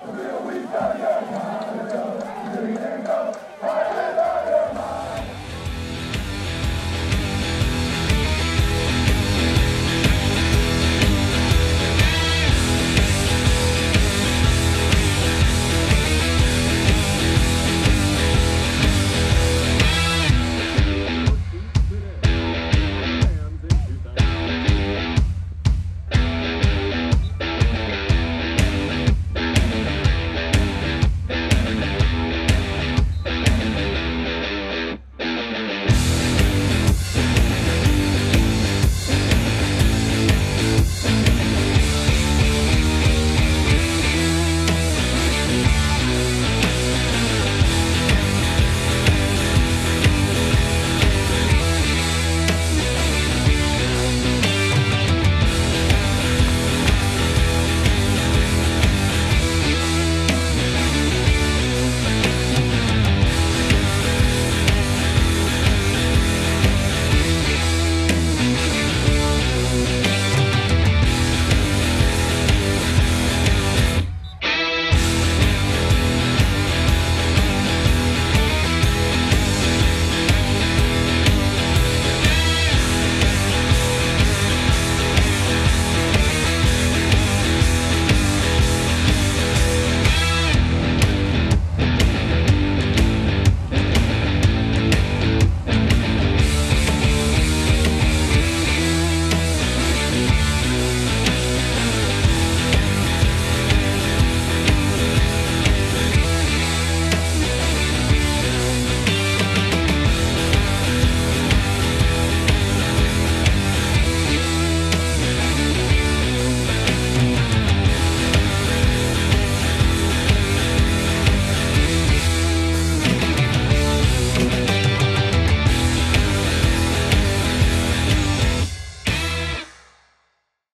We